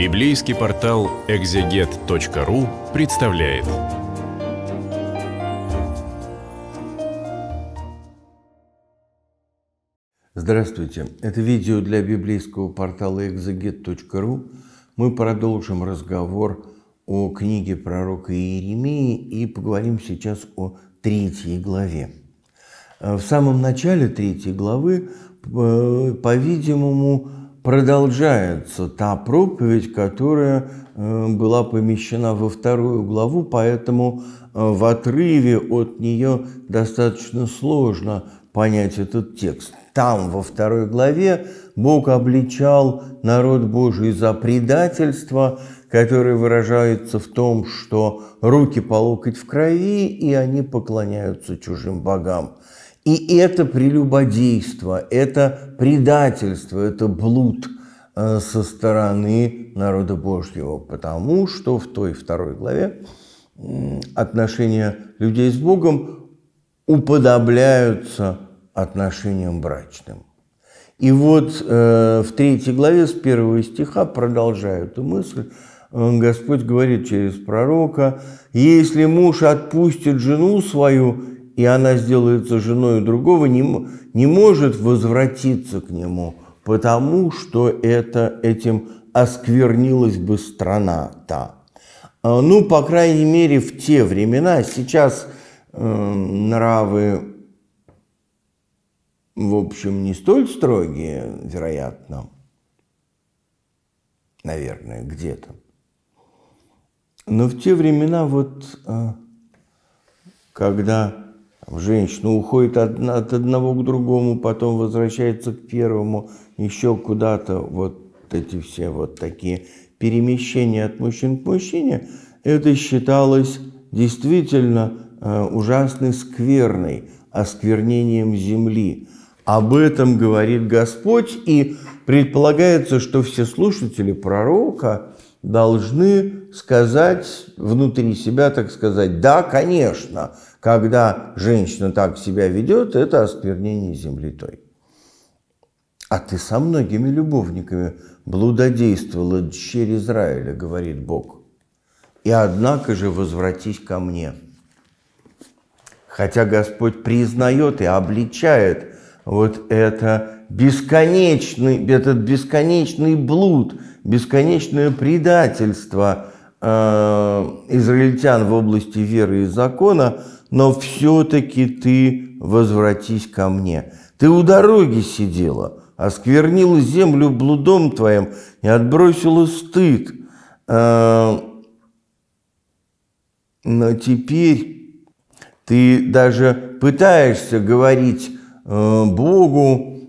Библейский портал экзегет.ру представляет. Здравствуйте! Это видео для библейского портала экзегет.ру. Мы продолжим разговор о книге пророка Иеремии и поговорим сейчас о третьей главе. В самом начале третьей главы, э, по-видимому, продолжается та проповедь, которая э, была помещена во вторую главу, поэтому э, в отрыве от нее достаточно сложно понять этот текст. Там, во второй главе, Бог обличал народ Божий за предательство, которое выражается в том, что руки по локоть в крови, и они поклоняются чужим богам. И это прелюбодейство, это предательство, это блуд э, со стороны народа Божьего, потому что в той второй главе отношения людей с Богом уподобляются отношениям брачным. И вот э, в третьей главе с первого стиха, продолжаю эту мысль, э, Господь говорит через пророка, «Если муж отпустит жену свою и она сделается женой другого, не, не может возвратиться к нему, потому что это, этим осквернилась бы страна та. Ну, по крайней мере, в те времена, сейчас э, нравы, в общем, не столь строгие, вероятно, наверное, где-то. Но в те времена, вот, э, когда Женщина уходит от, от одного к другому, потом возвращается к первому, еще куда-то. Вот эти все вот такие перемещения от мужчин к мужчине, это считалось действительно э, ужасной скверной, осквернением земли. Об этом говорит Господь, и предполагается, что все слушатели пророка должны сказать внутри себя, так сказать, да, конечно, когда женщина так себя ведет, это осквернение земли той. А ты со многими любовниками блудодействовала дщерь Израиля, говорит Бог. И однако же возвратись ко мне. Хотя Господь признает и обличает вот это бесконечный, этот бесконечный блуд, бесконечное предательство э, израильтян в области веры и закона – но все-таки ты возвратись ко мне. Ты у дороги сидела, осквернила землю блудом твоим и отбросила стыд. А, но теперь ты даже пытаешься говорить э, Богу,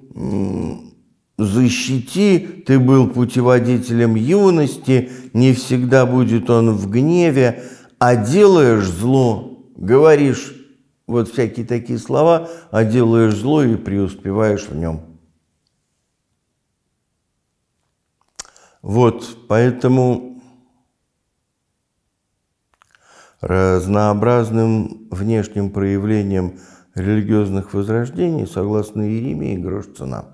защити, ты был путеводителем юности, не всегда будет он в гневе, а делаешь зло, говоришь вот всякие такие слова, а делаешь зло и преуспеваешь в нем. Вот, поэтому разнообразным внешним проявлением религиозных возрождений, согласно Иеремии, грош цена.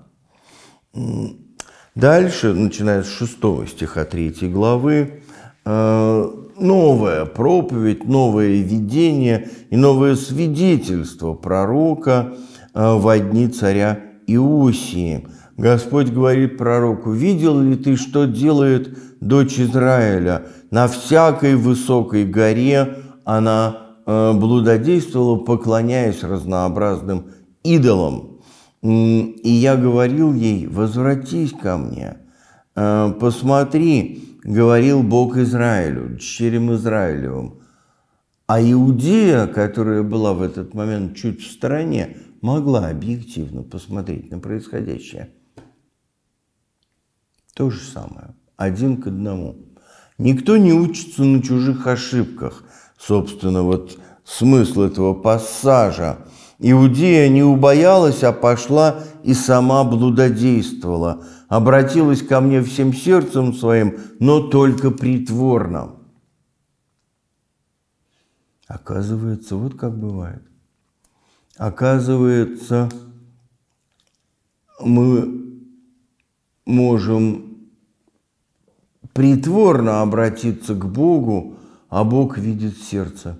Дальше, начиная с 6 стиха 3 главы, э, новая проповедь, новое видение и новое свидетельство пророка э, во дни царя Иосии. Господь говорит пророку, «Видел ли ты, что делает дочь Израиля? На всякой высокой горе она блудодействовала, поклоняясь разнообразным идолам. И я говорил ей, возвратись ко мне, э, посмотри, говорил Бог Израилю, дщерям Израилевым. А Иудея, которая была в этот момент чуть в стороне, могла объективно посмотреть на происходящее. То же самое, один к одному. Никто не учится на чужих ошибках. Собственно, вот смысл этого пассажа. Иудея не убоялась, а пошла и сама блудодействовала – обратилась ко мне всем сердцем своим, но только притворно. Оказывается, вот как бывает. Оказывается, мы можем притворно обратиться к Богу, а Бог видит сердце.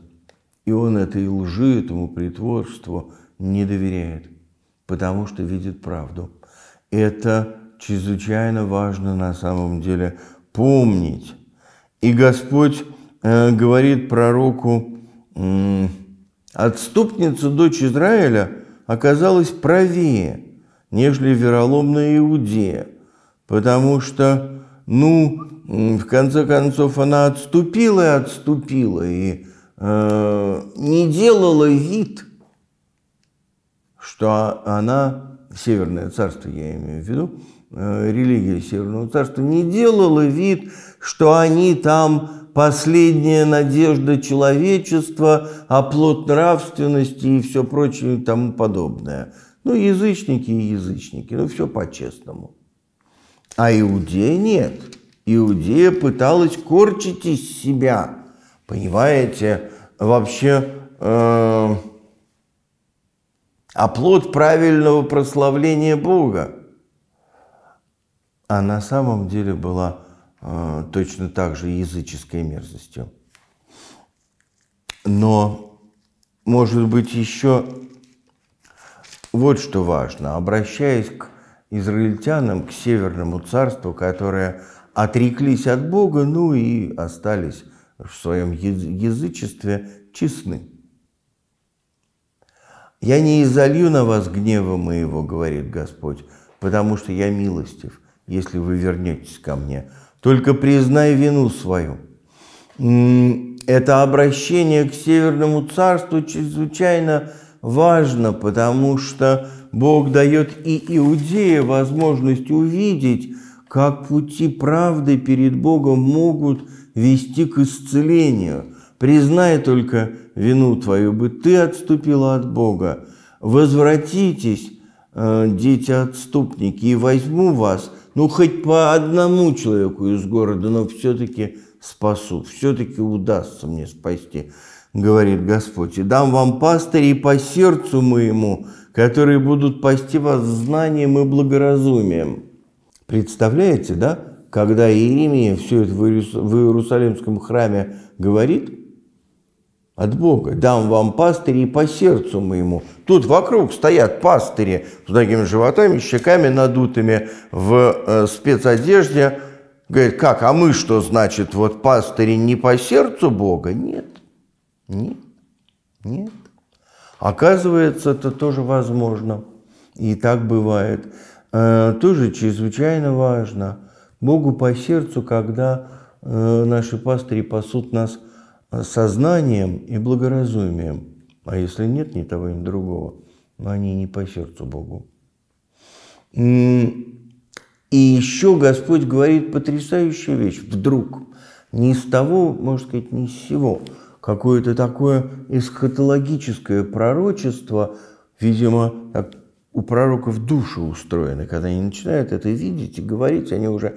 И он этой лжи, этому притворству не доверяет, потому что видит правду. Это чрезвычайно важно на самом деле помнить. И Господь э, говорит пророку, отступница дочь Израиля оказалась правее, нежели вероломная Иудея, потому что, ну, в конце концов, она отступила и отступила, и э, не делала вид, что она, Северное царство я имею в виду, э, религия Северного царства, не делала вид, что они там последняя надежда человечества, оплот нравственности и все прочее и тому подобное. Ну, язычники и язычники, ну, все по-честному. А Иудея нет. Иудея пыталась корчить из себя, понимаете, вообще э, оплот правильного прославления Бога. А на самом деле была э, точно так же языческой мерзостью. Но, может быть, еще вот что важно. Обращаясь к израильтянам, к Северному царству, которые отреклись от Бога, ну и остались в своем язычестве честны. «Я не изолью на вас гнева моего, — говорит Господь, — потому что я милостив, если вы вернетесь ко мне. Только признай вину свою». Это обращение к Северному царству чрезвычайно важно, потому что Бог дает и Иудея возможность увидеть, как пути правды перед Богом могут вести к исцелению. Признай только вину твою, бы ты отступила от Бога. Возвратитесь, э, дети-отступники, и возьму вас, ну, хоть по одному человеку из города, но все-таки спасу, все-таки удастся мне спасти говорит Господь, и дам вам пастырей по сердцу моему, которые будут пасти вас знанием и благоразумием. Представляете, да, когда Иеремия все это в Иерусалимском храме говорит от Бога, дам вам пастырей по сердцу моему. Тут вокруг стоят пастыри с такими животами, щеками надутыми в э, спецодежде. Говорит, как, а мы что, значит, вот пастыри не по сердцу Бога? Нет. Нет, нет. Оказывается, это тоже возможно. И так бывает. Э, тоже чрезвычайно важно. Богу по сердцу, когда э, наши пастыри пасут нас сознанием и благоразумием. А если нет ни того, ни другого, они не по сердцу Богу. И еще Господь говорит потрясающую вещь. Вдруг, ни с того, можно сказать, ни с сего – какое-то такое эсхатологическое пророчество, видимо, так у пророков души устроены. Когда они начинают это видеть и говорить, они уже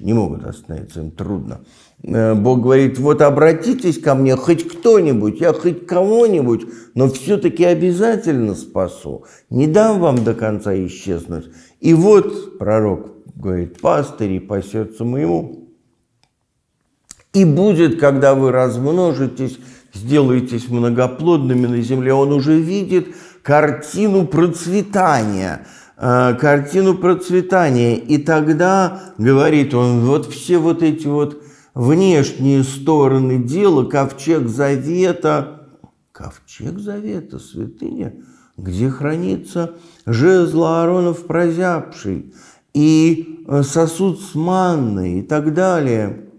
не могут остановиться, им трудно. Э, Бог говорит, вот обратитесь ко мне, хоть кто-нибудь, я хоть кого-нибудь, но все-таки обязательно спасу, не дам вам до конца исчезнуть. И вот пророк говорит, пастыри по сердцу моему, и будет, когда вы размножитесь, сделаетесь многоплодными на земле, он уже видит картину процветания, э, картину процветания. И тогда, говорит он, вот все вот эти вот внешние стороны дела, ковчег завета, ковчег завета, святыня, где хранится жезл Ааронов прозябший, и э, сосуд с манной и так далее –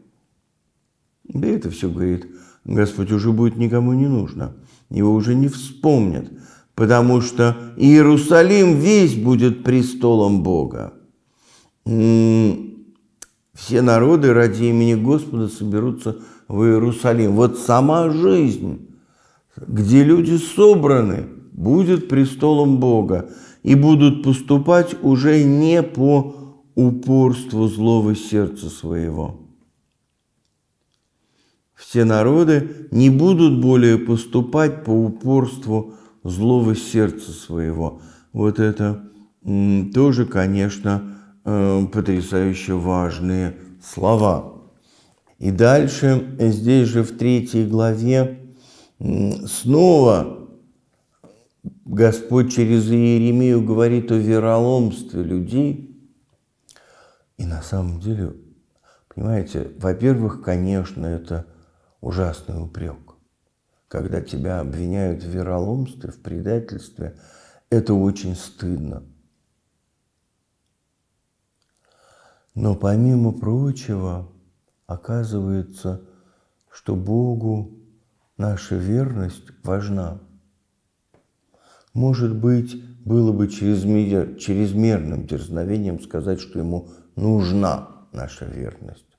да это все, говорит, Господь уже будет никому не нужно. Его уже не вспомнят, потому что Иерусалим весь будет престолом Бога. Все народы ради имени Господа соберутся в Иерусалим. Вот сама жизнь, где люди собраны, будет престолом Бога и будут поступать уже не по упорству злого сердца своего все народы не будут более поступать по упорству злого сердца своего. Вот это тоже, конечно, э, потрясающе важные слова. И дальше, здесь же в третьей главе, снова Господь через Иеремию говорит о вероломстве людей. И на самом деле, понимаете, во-первых, конечно, это ужасный упрек. Когда тебя обвиняют в вероломстве, в предательстве, это очень стыдно. Но помимо прочего, оказывается, что Богу наша верность важна. Может быть, было бы чрезмер, чрезмерным дерзновением сказать, что ему нужна наша верность,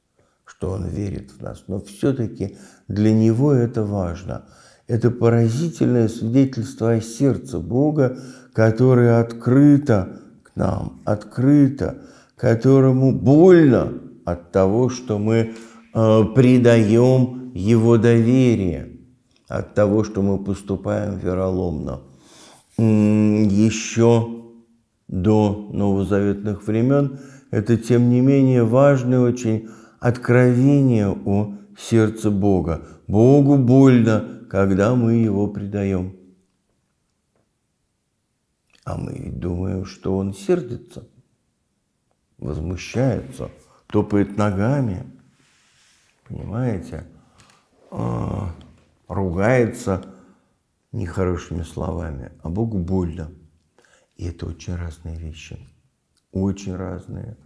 что он верит в нас. Но все-таки для него это важно. Это поразительное свидетельство о сердце Бога, которое открыто к нам, открыто, которому больно от того, что мы э, предаем его доверие, от того, что мы поступаем вероломно. Еще до новозаветных времен это, тем не менее, важное очень откровение о сердце Бога. Богу больно, когда мы его предаем. А мы думаем, что он сердится, возмущается, топает ногами, понимаете, а, ругается нехорошими словами, а Богу больно. И это очень разные вещи, очень разные.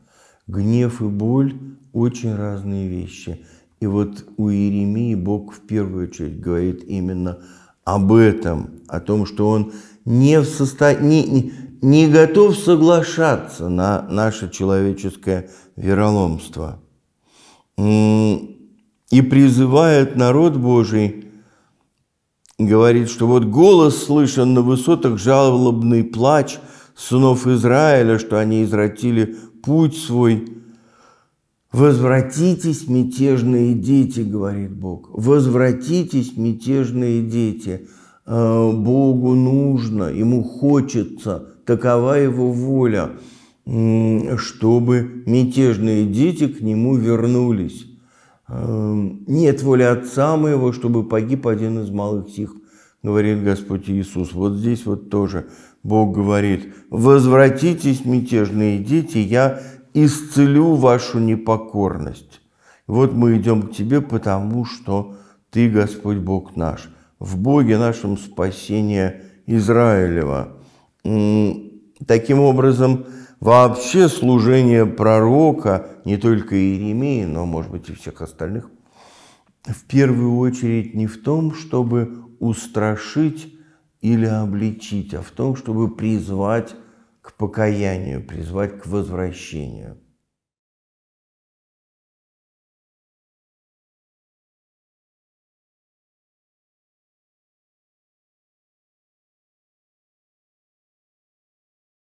Гнев и боль – очень разные вещи. И вот у Иеремии Бог в первую очередь говорит именно об этом, о том, что он не в состоянии, не, не готов соглашаться на наше человеческое вероломство. И призывает народ Божий, говорит, что вот голос слышен на высотах, жалобный плач сынов Израиля, что они извратили путь свой. Возвратитесь, мятежные дети, говорит Бог. Возвратитесь, мятежные дети. Э, Богу нужно, ему хочется, такова его воля, чтобы мятежные дети к нему вернулись. Э, нет воли Отца моего, чтобы погиб один из малых сих, говорит Господь Иисус. Вот здесь вот тоже Бог говорит, возвратитесь, мятежные дети, я исцелю вашу непокорность. Вот мы идем к Тебе, потому что Ты, Господь Бог наш, в Боге нашем спасение Израилева. Таким образом, вообще служение пророка, не только Иеремии, но, может быть, и всех остальных, в первую очередь не в том, чтобы устрашить или обличить, а в том, чтобы призвать к покаянию, призвать к возвращению –